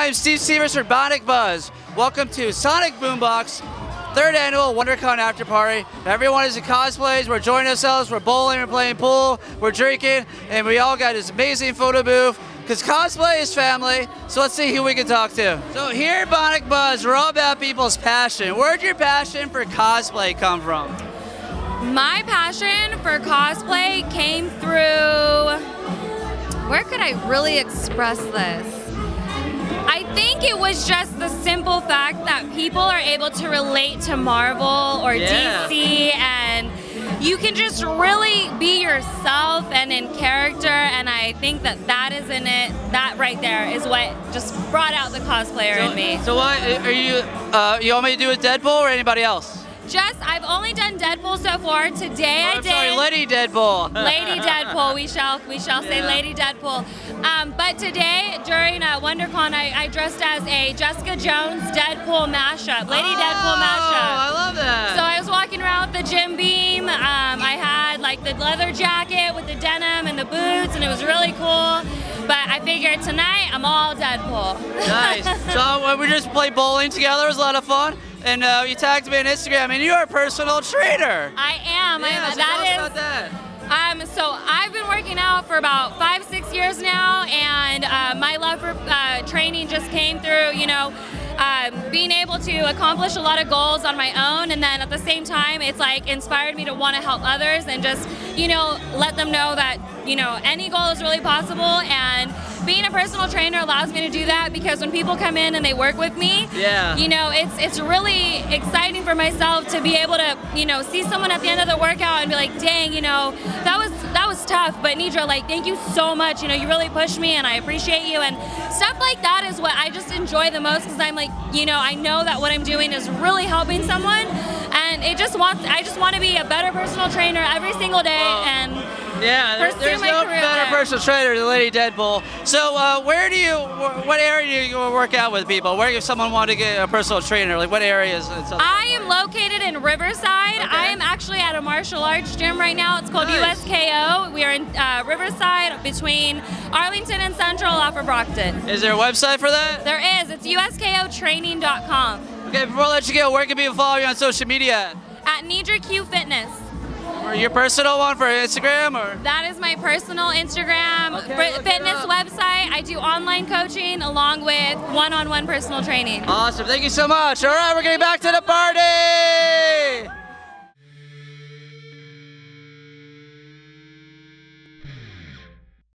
I'm Steve Severs for Bionic Buzz. Welcome to Sonic Boombox, third annual WonderCon after party. Everyone is in cosplays. We're enjoying ourselves. We're bowling. We're playing pool. We're drinking, and we all got this amazing photo booth. Because cosplay is family, so let's see who we can talk to. So here at Bionic Buzz, we're all about people's passion. Where'd your passion for cosplay come from? My passion for cosplay came through. Where could I really express this? I think it was just the simple fact that people are able to relate to Marvel or Yeah. DC and you can just really be yourself and in character and I think that that is in it that right there is what just brought out the cosplayer So, in me. so what are you? Uh, you want me to do a Deadpool or anybody else? Just I've only done Deadpool so far. Today Oh, I I'm did sorry, Lady Deadpool. Lady Deadpool. We shall we shall say Lady Deadpool. Um, but today during uh, WonderCon, I, I dressed as a Jessica Jones Deadpool mashup, Lady Deadpool mashup. Oh, mashup. I love that. So I was walking around with the Jim Beam. Um, I had like the leather jacket with the denim and the boots, and it was really cool. But I figured tonight I'm all Deadpool. nice. So uh, we just played bowling together. It was a lot of fun. And uh, you tagged me on Instagram, and you are a personal trainer. I am. Yeah, so that tell us is- about that. Um, so I've been working out for about five, six years now, and uh, my love for uh, training just came through, you know, um, being able to accomplish a lot of goals on my own, and then at the same time, it's like inspired me to want to help others and just, you know, let them know that, you know, any goal is really possible, and being a personal trainer allows me to do that because when people come in and they work with me, Yeah. you know, it's it's really exciting for myself to be able to, you know, see someone at the end of the workout and be like, dang, you know, that was that was tough, but Nedra, like, thank you so much. You know, you really pushed me, and I appreciate you. And stuff like that is what I just enjoy the most because I'm like, you know, I know that what I'm doing is really helping someone, and it just wants. I just want to be a better personal trainer every single day, Wow. Yeah, there- there's no career better personal trainer than Lady Deadpool. So, uh, where do you, what area do you work out with people? Where if someone wanted to get a personal trainer, like what areas? I am located in Riverside. Okay. I am actually at a martial arts gym right now. It's called Nice. USKO. We are in uh, Riverside between Arlington and Central off of Brockton. Is there a website for that? There is. It's USKOtraining.com Okay, before I let you go, where can people follow you on social media? at Nedra Q Fitness. Or your personal one for Instagram, or? That is my personal Instagram Okay, fr- look it fitness website. I do online coaching along with one-on-one personal training. Awesome, thank you so much. All right, we're getting back to the party.